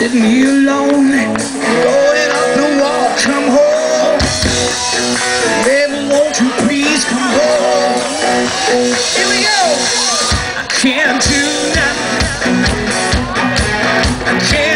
Leave me alone, going up the wall, come home. Baby, won't you please come home? Here we go. I can't do nothing. I can't.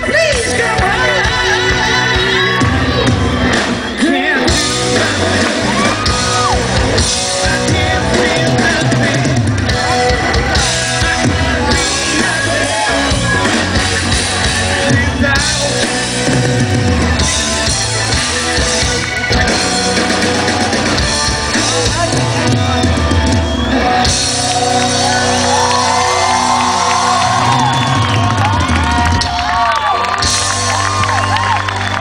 please come home?